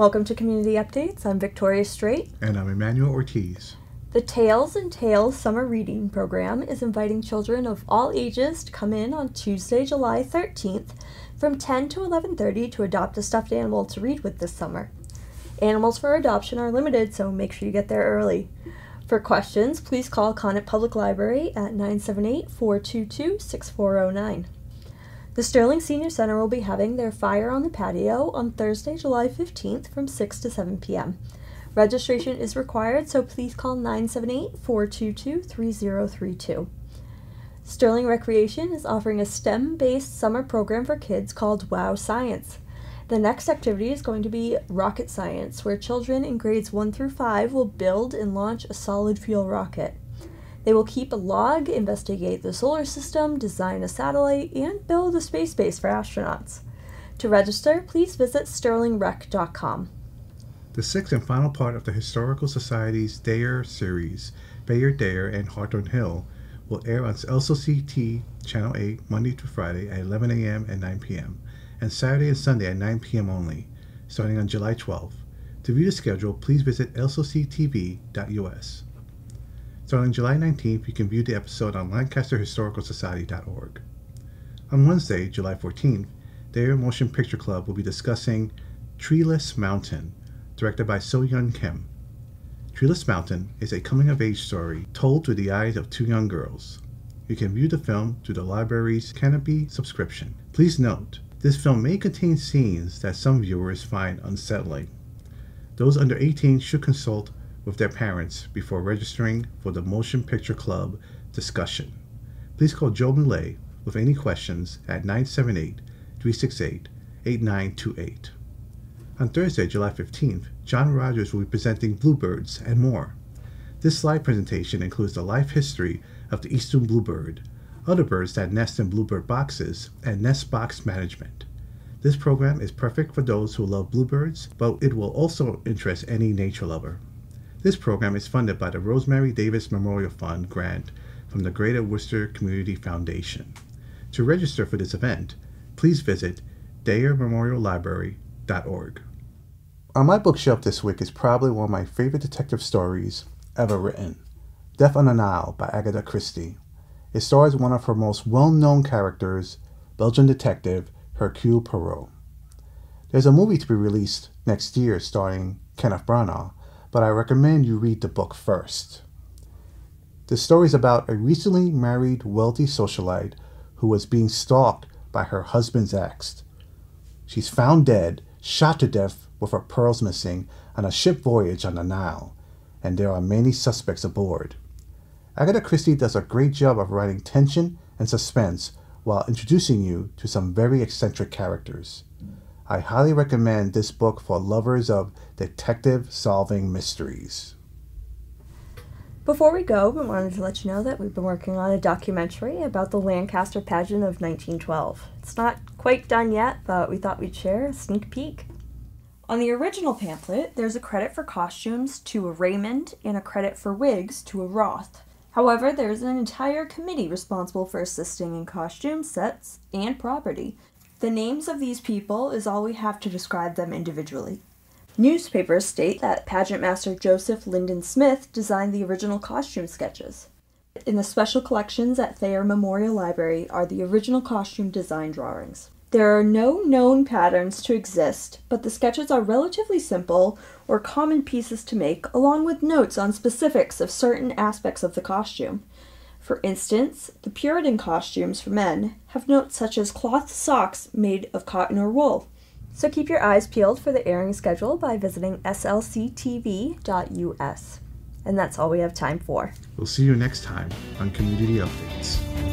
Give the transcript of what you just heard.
Welcome to Community Updates. I'm Victoria Straight. And I'm Emmanuel Ortiz. The Tails and Tales Summer Reading Program is inviting children of all ages to come in on Tuesday, July 13th from 10 to 11:30 to adopt a stuffed animal to read with this summer. Animals for adoption are limited, so make sure you get there early. For questions, please call Conant Public Library at 978-422-6409. The Sterling Senior Center will be having their Fire on the Patio on Thursday, July 15th from 6 to 7 p.m. Registration is required, so please call 978 422 3032. Sterling Recreation is offering a STEM based summer program for kids called WOW Science. The next activity is going to be rocket science, where children in grades 1 through 5 will build and launch a solid fuel rocket. They will keep a log, investigate the solar system, design a satellite, and build a space base for astronauts. To register, please visit sterlingrec.com. The sixth and final part of the Historical Society's Thayer series, Bayard Thayer and Hawthorne Hill, will air on LCCT Channel 8 Monday to Friday at 11 a.m. and 9 p.m., and Saturday and Sunday at 9 p.m. only, starting on July 12th. To view the schedule, please visit lcctv.us. Starting July 19th, you can view the episode on LancasterHistoricalSociety.org. On Wednesday, July 14th, Thayer Motion Picture Club will be discussing Treeless Mountain, directed by So Yong Kim. Treeless Mountain is a coming of age story told through the eyes of two young girls. You can view the film through the library's Kanopy subscription. Please note, this film may contain scenes that some viewers find unsettling. Those under 18 should consult with their parents before registering for the Motion Picture Club discussion. Please call Joe Muley with any questions at 978 368 8928. On Thursday, July 15th, John Rogers will be presenting Bluebirds and more. This slide presentation includes the life history of the eastern bluebird, other birds that nest in bluebird boxes, and nest box management. This program is perfect for those who love bluebirds, but it will also interest any nature lover. This program is funded by the Rosemary Davis Memorial Fund grant from the Greater Worcester Community Foundation. To register for this event, please visit thayermemoriallibrary.org. On uh, my bookshelf this week is probably one of my favorite detective stories ever written Death on the Nile by Agatha Christie. It stars one of her most well known characters, Belgian detective Hercule Poirot. There's a movie to be released next year starring Kenneth Branagh but I recommend you read the book first. The story is about a recently married wealthy socialite who was being stalked by her husband's ex. She's found dead, shot to death with her pearls missing on a ship voyage on the Nile, and there are many suspects aboard. Agatha Christie does a great job of writing tension and suspense while introducing you to some very eccentric characters. I highly recommend this book for lovers of detective solving mysteries. Before we go, we wanted to let you know that we've been working on a documentary about the Lancaster pageant of 1912. It's not quite done yet, but we thought we'd share a sneak peek. On the original pamphlet, there's a credit for costumes to a Raymond and a credit for wigs to a Roth. However, there's an entire committee responsible for assisting in costume sets and property, the names of these people is all we have to describe them individually. Newspapers state that pageant master Joseph Lindon Smith designed the original costume sketches. In the special collections at Thayer Memorial Library are the original costume design drawings. There are no known patterns to exist, but the sketches are relatively simple or common pieces to make, along with notes on specifics of certain aspects of the costume. For instance, the Puritan costumes for men have notes such as cloth socks made of cotton or wool. So keep your eyes peeled for the airing schedule by visiting slctv.us. And that's all we have time for. We'll see you next time on Community Updates.